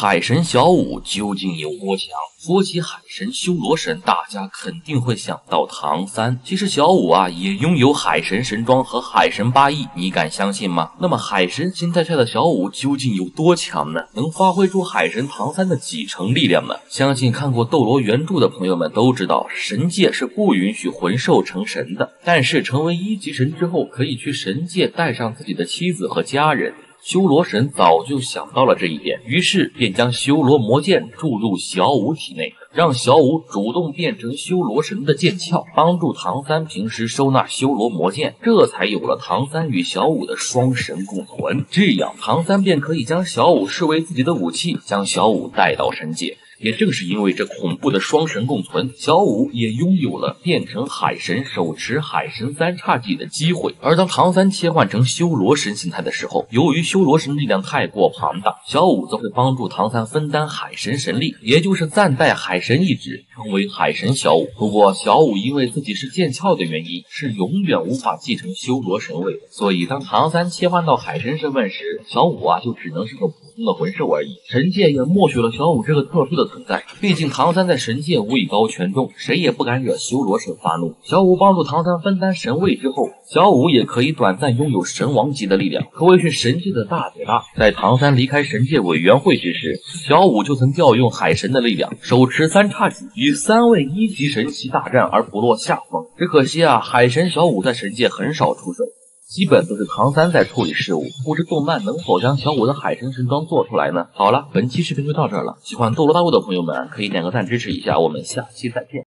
海神小五究竟有多强？说起海神修罗神，大家肯定会想到唐三。其实小五啊也拥有海神神装和海神八翼，你敢相信吗？那么海神形态下的小五究竟有多强呢？能发挥出海神唐三的几成力量呢？相信看过斗罗原著的朋友们都知道，神界是不允许魂兽成神的。但是成为一级神之后，可以去神界带上自己的妻子和家人。修罗神早就想到了这一点，于是便将修罗魔剑注入小舞体内，让小舞主动变成修罗神的剑鞘，帮助唐三平时收纳修罗魔剑，这才有了唐三与小舞的双神共存。这样，唐三便可以将小舞视为自己的武器，将小舞带到神界。也正是因为这恐怖的双神共存，小五也拥有了变成海神、手持海神三叉戟的机会。而当唐三切换成修罗神形态的时候，由于修罗神力量太过庞大，小五则会帮助唐三分担海神神力，也就是暂代海神一职，成为海神小五。不过小五因为自己是剑鞘的原因，是永远无法继承修罗神位，所以当唐三切换到海神身份时，小五啊就只能是个普通的魂兽而已。神界也默许了小五这个特殊的。存在，毕竟唐三在神界位高权重，谁也不敢惹修罗神发怒。小五帮助唐三分担神位之后，小五也可以短暂拥有神王级的力量，可谓是神界的大姐大。在唐三离开神界委员会之时，小五就曾调用海神的力量，手持三叉戟，与三位一级神奇大战而不落下风。只可惜啊，海神小五在神界很少出手。基本都是唐三在处理事务，不知动漫能否将小五的海神神装做出来呢？好了，本期视频就到这儿了，喜欢斗罗大陆的朋友们可以点个赞支持一下，我们下期再见。